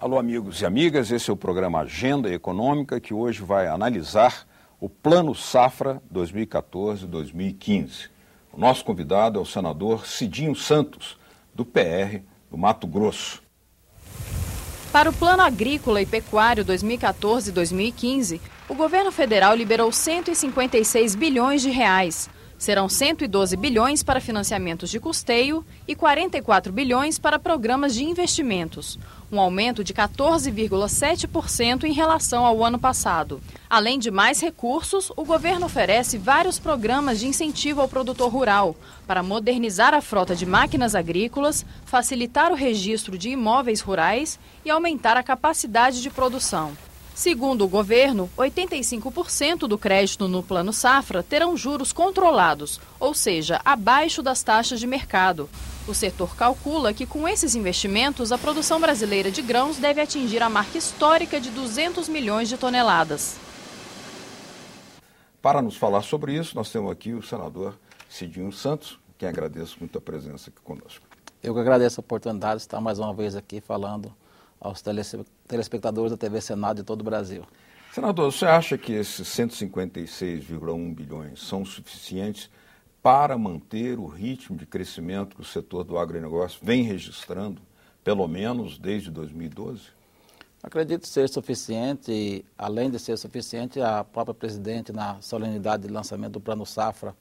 Alô, amigos e amigas, esse é o programa Agenda Econômica que hoje vai analisar o Plano Safra 2014-2015. O nosso convidado é o senador Cidinho Santos, do PR do Mato Grosso. Para o Plano Agrícola e Pecuário 2014-2015, o governo federal liberou 156 bilhões de reais Serão 112 bilhões para financiamentos de custeio e 44 bilhões para programas de investimentos, um aumento de 14,7% em relação ao ano passado. Além de mais recursos, o governo oferece vários programas de incentivo ao produtor rural para modernizar a frota de máquinas agrícolas, facilitar o registro de imóveis rurais e aumentar a capacidade de produção. Segundo o governo, 85% do crédito no Plano Safra terão juros controlados, ou seja, abaixo das taxas de mercado. O setor calcula que com esses investimentos a produção brasileira de grãos deve atingir a marca histórica de 200 milhões de toneladas. Para nos falar sobre isso, nós temos aqui o senador Cidinho Santos, quem agradeço muito a presença aqui conosco. Eu que agradeço a oportunidade de estar mais uma vez aqui falando aos telespectadores da TV Senado de todo o Brasil. Senador, você acha que esses 156,1 bilhões são suficientes para manter o ritmo de crescimento que o setor do agronegócio vem registrando, pelo menos desde 2012? Acredito ser suficiente, e, além de ser suficiente, a própria presidente, na solenidade de lançamento do Plano Safra,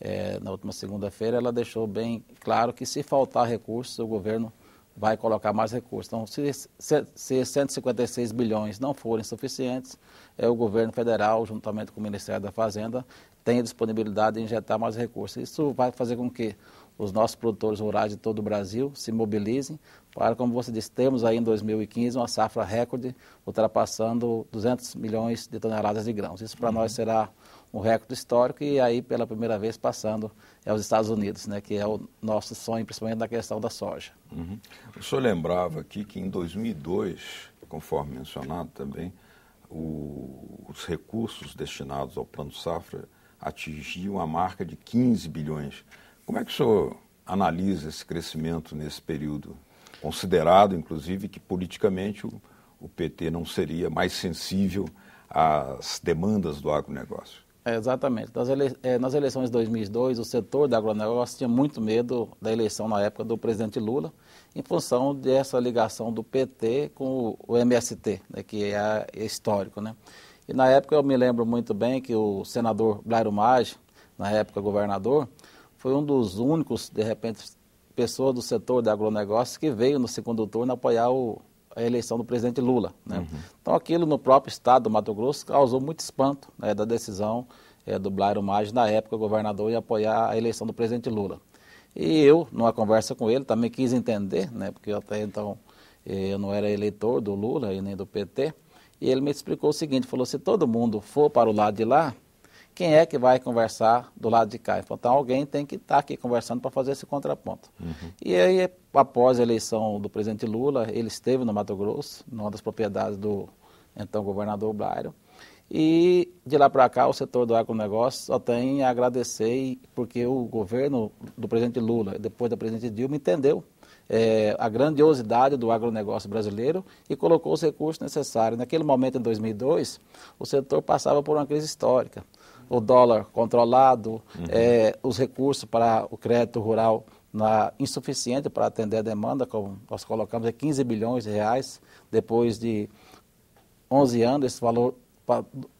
é, na última segunda-feira, ela deixou bem claro que se faltar recursos, o governo vai colocar mais recursos. Então, se, se, se 156 bilhões não forem suficientes, é o governo federal, juntamente com o Ministério da Fazenda, tem a disponibilidade de injetar mais recursos. Isso vai fazer com que os nossos produtores rurais de todo o Brasil se mobilizem para, como você disse, temos aí em 2015 uma safra recorde, ultrapassando 200 milhões de toneladas de grãos. Isso para uhum. nós será um recorde histórico e aí pela primeira vez passando é os Estados Unidos, né, que é o nosso sonho, principalmente na questão da soja. Uhum. O senhor lembrava aqui que em 2002, conforme mencionado também, o, os recursos destinados ao Plano Safra atingiam a marca de 15 bilhões. Como é que o senhor analisa esse crescimento nesse período, considerado, inclusive, que politicamente o, o PT não seria mais sensível às demandas do agronegócio? É, exatamente. Nas, ele... é, nas, eleições de 2002, o setor do agronegócio tinha muito medo da eleição na época do presidente Lula, em função dessa ligação do PT com o MST, né, que é, é histórico. Né? E na época eu me lembro muito bem que o senador Blairo Maggi, na época governador, foi um dos únicos, de repente, pessoas do setor do agronegócio que veio no segundo turno apoiar o, a eleição do presidente Lula. Né? Uhum. Então aquilo no próprio estado do Mato Grosso causou muito espanto né, da decisão é, do Blairo Maggi, na época governador, em apoiar a eleição do presidente Lula. E eu, numa conversa com ele, também quis entender, né, porque até então eh, eu não era eleitor do Lula e nem do PT, e ele me explicou o seguinte, falou, se todo mundo for para o lado de lá, quem é que vai conversar do lado de cá? Então alguém tem que estar tá aqui conversando para fazer esse contraponto. Uhum. E aí, após a eleição do presidente Lula, ele esteve no Mato Grosso, numa das propriedades do então governador Blairo, e de lá para cá o setor do agronegócio só tem a agradecer porque o governo do presidente Lula, depois da presidente Dilma, entendeu é, a grandiosidade do agronegócio brasileiro e colocou os recursos necessários. Naquele momento, em 2002, o setor passava por uma crise histórica o dólar controlado, uhum. é, os recursos para o crédito rural na, insuficiente para atender a demanda, como nós colocamos, é 15 bilhões de reais, depois de 11 anos, esse valor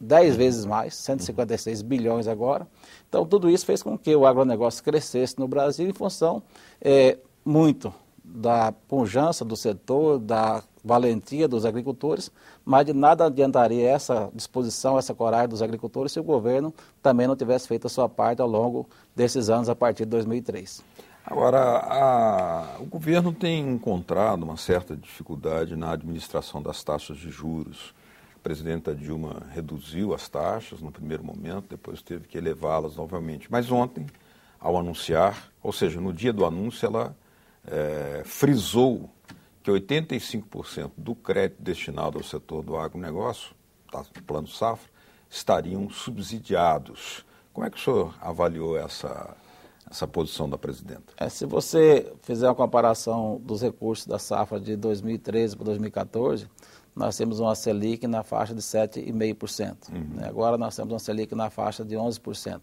10 vezes mais, 156 uhum. bilhões agora. Então, tudo isso fez com que o agronegócio crescesse no Brasil em função é, muito da pujança do setor, da valentia dos agricultores, mas de nada adiantaria essa disposição, essa coragem dos agricultores se o governo também não tivesse feito a sua parte ao longo desses anos, a partir de 2003. Agora, a, o governo tem encontrado uma certa dificuldade na administração das taxas de juros. A presidenta Dilma reduziu as taxas no primeiro momento, depois teve que elevá-las novamente. Mas ontem, ao anunciar, ou seja, no dia do anúncio, ela é, frisou que 85% do crédito destinado ao setor do agronegócio, tá, Plano Safra, estariam subsidiados. Como é que o senhor avaliou essa, essa posição da presidenta? É, se você fizer uma comparação dos recursos da safra de 2013 para 2014, nós temos uma Selic na faixa de 7,5%. Uhum. Né? Agora nós temos uma Selic na faixa de 11%.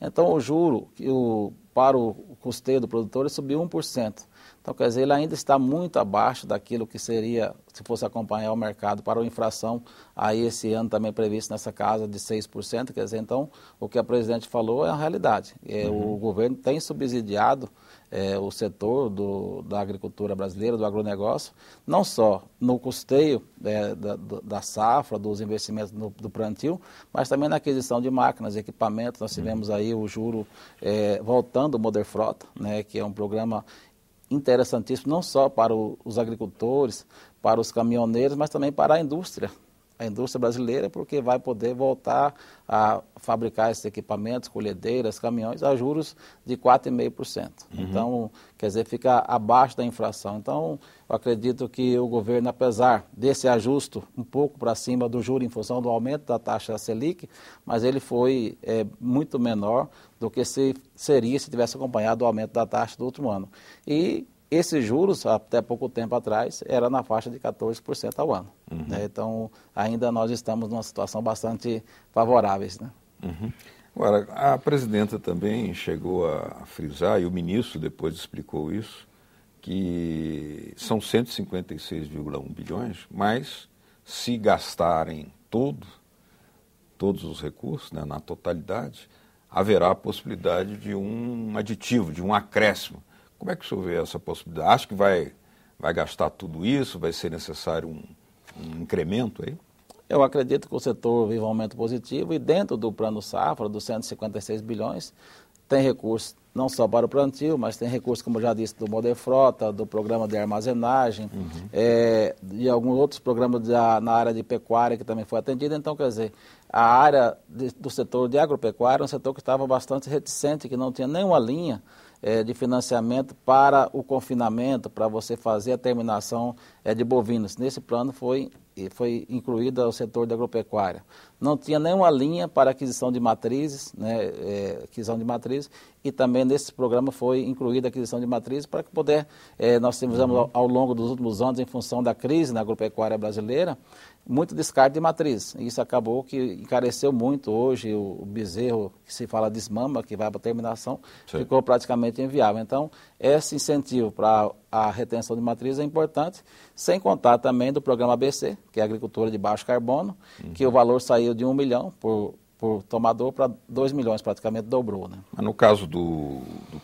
Então o juro que o, para o custeio do produtor subiu 1%. Então, quer dizer, ele ainda está muito abaixo daquilo que seria, se fosse acompanhar o mercado para a inflação, aí esse ano também previsto nessa casa de 6%. Quer dizer, então, o que a presidente falou é a realidade. É, uhum. O governo tem subsidiado é, o setor do, da agricultura brasileira, do agronegócio, não só no custeio é, da, da, safra, dos investimentos no, do plantio, mas também na aquisição de máquinas, equipamentos. Nós tivemos aí o juro é, voltando o Moder Frota, né, que é um programa interessantíssimo não só para o, os agricultores, para os caminhoneiros, mas também para a indústria, a indústria brasileira, porque vai poder voltar a fabricar esses equipamentos, colhedeiras, caminhões, a juros de 4,5%. Uhum. Então, quer dizer, fica abaixo da inflação. Então, eu acredito que o governo, apesar desse ajuste um pouco para cima do juro em função do aumento da taxa Selic, mas ele foi é, muito menor do que se seria se tivesse acompanhado o aumento da taxa do último ano. E esses juros, até pouco tempo atrás, era na faixa de 14% ao ano. Uhum. Né? Então, ainda nós estamos numa situação bastante favorável. Né? Uhum. Agora, a presidenta também chegou a frisar, e o ministro depois explicou isso, que são 156,1 bilhões, mas se gastarem todo, todos os recursos, né, na totalidade, haverá a possibilidade de um aditivo, de um acréscimo como é que o senhor vê essa possibilidade? Acho que vai, vai gastar tudo isso? Vai ser necessário um, um incremento aí? Eu acredito que o setor vive um aumento positivo e dentro do plano safra, dos 156 bilhões, tem recursos não só para o plantio, mas tem recursos, como já disse, do Model Frota, do programa de armazenagem uhum. é, e alguns outros programas na área de pecuária que também foi atendido. Então, quer dizer, a área de, do setor de agropecuária é um setor que estava bastante reticente, que não tinha nenhuma linha é, de financiamento para o confinamento, para você fazer a terminação é, de bovinos. Nesse plano foi, foi incluído o setor da agropecuária. Não tinha nenhuma linha para aquisição de matrizes, né, é, aquisição de matrizes, e também nesse programa foi incluída a aquisição de matrizes para que poder, é, nós tivemos ao, ao longo dos últimos anos, em função da crise na agropecuária brasileira, muito descarte de matriz. Isso acabou que encareceu muito hoje o, bezerro que se fala desmama, que vai para a terminação, Sim. ficou praticamente inviável. Então, esse incentivo para a retenção de matriz é importante, sem contar também do programa ABC, que é a agricultura de baixo carbono, uhum. que o valor saiu de um milhão por, por tomador para dois milhões, praticamente dobrou. Né? Mas no caso do, do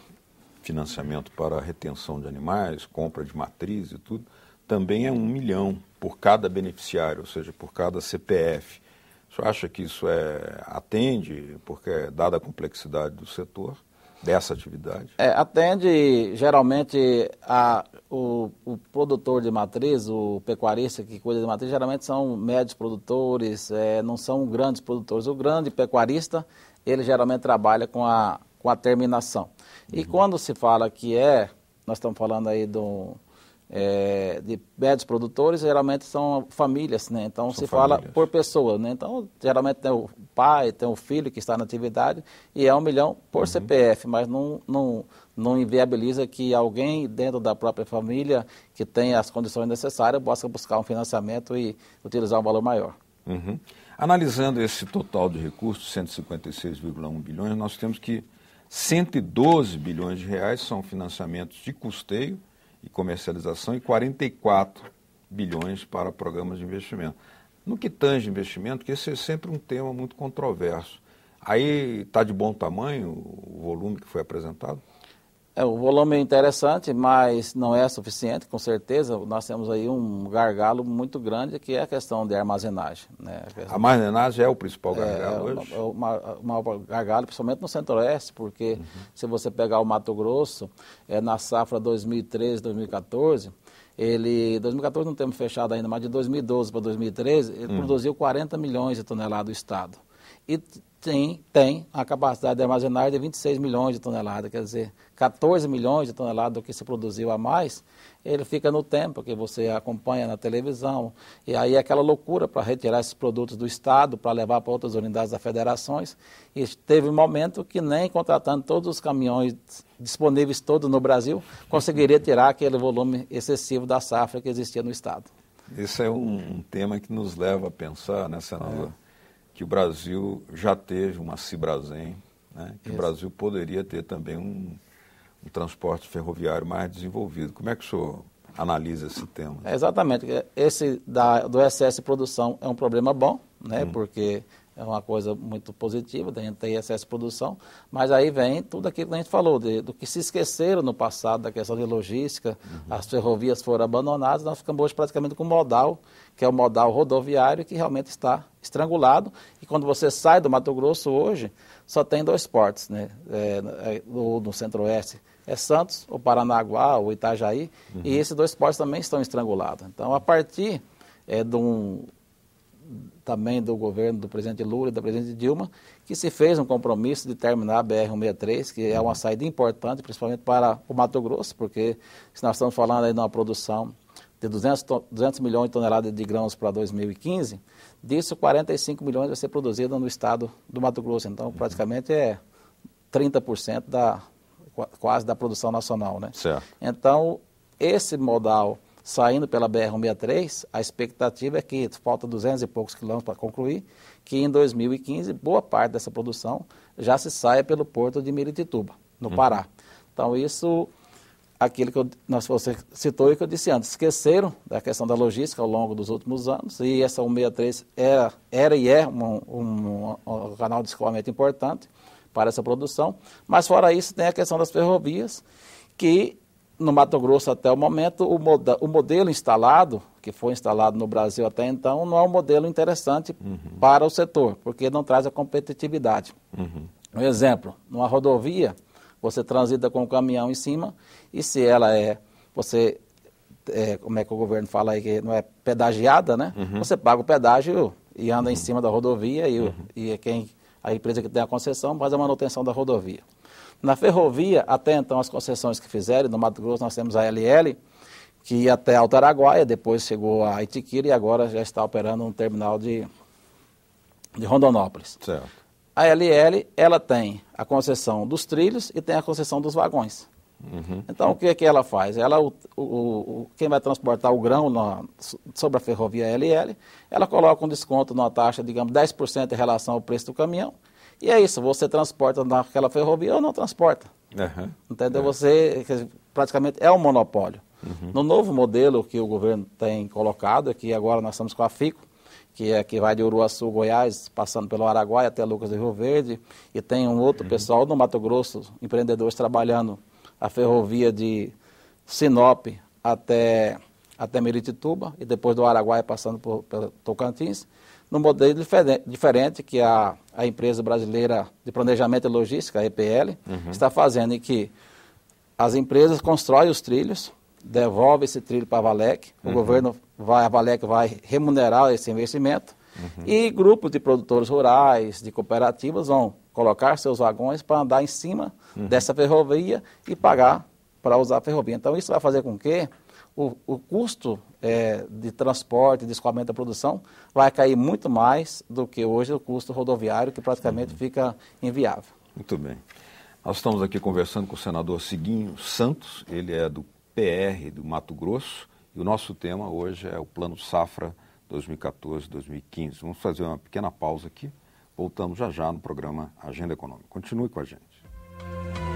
financiamento para a retenção de animais, compra de matriz e tudo, também é um milhão por cada beneficiário, ou seja, por cada CPF. O senhor acha que isso é, atende, porque dada a complexidade do setor, dessa atividade? É, atende geralmente a, o, o, produtor de matriz, o pecuarista que cuida de matriz, geralmente são médios produtores, é, não são grandes produtores. O grande pecuarista, ele geralmente trabalha com a, com a terminação. E uhum. quando se fala que é, nós estamos falando aí do é, de médios produtores geralmente são famílias, né? Então são se famílias. fala por pessoa, né? Então geralmente tem o pai, tem o filho que está na atividade e é um milhão por uhum. CPF, mas não, não, não inviabiliza que alguém dentro da própria família que tenha as condições necessárias possa buscar um financiamento e utilizar um valor maior. Uhum. Analisando esse total de recursos, 156,1 bilhões, nós temos que 112 bilhões de reais são financiamentos de custeio e comercialização e 44 bilhões para programas de investimento. No que tange investimento, que esse é sempre um tema muito controverso. Aí está de bom tamanho o volume que foi apresentado? É, o volume é interessante, mas não é suficiente, com certeza. Nós temos aí um gargalo muito grande, que é a questão de armazenagem. Né? A armazenagem é o principal é, gargalo é, hoje? É o maior gargalo, principalmente no centro-oeste, porque uhum. se você pegar o Mato Grosso, é, na safra 2013, 2014, ele, 2014 não temos fechado ainda, mas de 2012 para 2013, ele uhum. produziu 40 milhões de toneladas do Estado. E tem, tem a capacidade de armazenar de 26 milhões de toneladas, quer dizer, 14 milhões de toneladas do que se produziu a mais, ele fica no tempo que você acompanha na televisão, e aí é aquela loucura para retirar esses produtos do Estado, para levar para outras unidades das federações, e teve um momento que nem contratando todos os caminhões disponíveis todos no Brasil, conseguiria tirar aquele volume excessivo da safra que existia no Estado. Esse é um, um tema que nos leva a pensar, né, senador? É que o Brasil já teve uma Cibrazen, né, que Isso. o Brasil poderia ter também um, um, transporte ferroviário mais desenvolvido. Como é que o senhor analisa esse tema? É exatamente. Esse da, do excesso de produção é um problema bom, né, hum. porque é uma coisa muito positiva, a gente ter excesso de produção, mas aí vem tudo aquilo que a gente falou, de, do que se esqueceram no passado, da questão de logística, uhum. as ferrovias foram abandonadas, nós ficamos hoje praticamente com o modal, que é o modal rodoviário, que realmente está estrangulado, e quando você sai do Mato Grosso hoje, só tem dois portos, né, é, é, no, no centro-oeste, é Santos, o Paranaguá, o Itajaí, uhum. e esses dois portos também estão estrangulados. Então, a partir é, de um também do governo do presidente Lula e da presidente Dilma, que se fez um compromisso de terminar a BR-163, que é uma saída importante, principalmente para o Mato Grosso, porque se nós estamos falando aí de uma produção de 200, 200 milhões de toneladas de grãos para 2015, disso 45 milhões vai ser produzido no estado do Mato Grosso. Então, praticamente é 30% da, quase da produção nacional. Né? Certo. Então, esse modal saindo pela BR-163, a expectativa é que falta 200 e poucos quilômetros para concluir, que em 2015 boa parte dessa produção já se saia pelo porto de Miritituba, no uhum. Pará. Então isso, aquilo que eu, você citou e que eu disse antes, esqueceram da questão da logística ao longo dos últimos anos, e essa 163 era, era e é um, um, um canal de escoamento importante para essa produção, mas fora isso tem a questão das ferrovias, que no Mato Grosso até o momento, o, moda, o, modelo instalado, que foi instalado no Brasil até então, não é um modelo interessante uhum. para o setor, porque não traz a competitividade. Uhum. Um exemplo, numa rodovia, você transita com o caminhão em cima, e se ela é, você, é, como é que o governo fala aí, que não é pedagiada, né? Uhum. Você paga o pedágio e anda em uhum. cima da rodovia, e, uhum. e quem, a empresa que tem a concessão faz a manutenção da rodovia. Na ferrovia, até então, as concessões que fizeram, no Mato Grosso nós temos a LL, que ia até Altaraguaia, depois chegou a Itiquira e agora já está operando um terminal de, de Rondonópolis. Certo. A LL, ela tem a concessão dos trilhos e tem a concessão dos vagões. Uhum. Então, o que, é que ela faz? Ela, o, o, quem vai transportar o grão na, sobre a ferrovia LL, ela coloca um desconto numa taxa, digamos, 10% em relação ao preço do caminhão e é isso, você transporta naquela ferrovia ou não transporta. Uhum. Entendeu? É. Você praticamente é um monopólio. Uhum. No novo modelo que o governo tem colocado, que agora nós estamos com a FICO, que é que vai de Uruaçu, Goiás, passando pelo Araguaia até Lucas do Rio Verde, e tem um outro uhum. pessoal no Mato Grosso, empreendedores trabalhando a ferrovia de Sinop até, até Meritituba, e depois do Araguaia passando por, por Tocantins num modelo diferente, que a, a empresa brasileira de planejamento e logística, a EPL, uhum. está fazendo, em que as empresas constroem os trilhos, devolvem esse trilho para a Valec, uhum. o governo vai, a Valec vai remunerar esse investimento, uhum. e grupos de produtores rurais, de cooperativas vão colocar seus vagões para andar em cima uhum. dessa ferrovia e pagar para usar a ferrovia. Então isso vai fazer com que o, o custo é, de transporte, de escoamento da produção, vai cair muito mais do que hoje o custo rodoviário, que praticamente uhum. fica inviável. Muito bem. Nós estamos aqui conversando com o senador Seguinho Santos, ele é do PR do Mato Grosso, e o nosso tema hoje é o Plano Safra 2014-2015. Vamos fazer uma pequena pausa aqui, voltamos já já no programa Agenda Econômica. Continue com a gente.